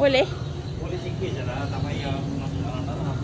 Boleh? Boleh sikit je lah, tak payah masuk dalam dalam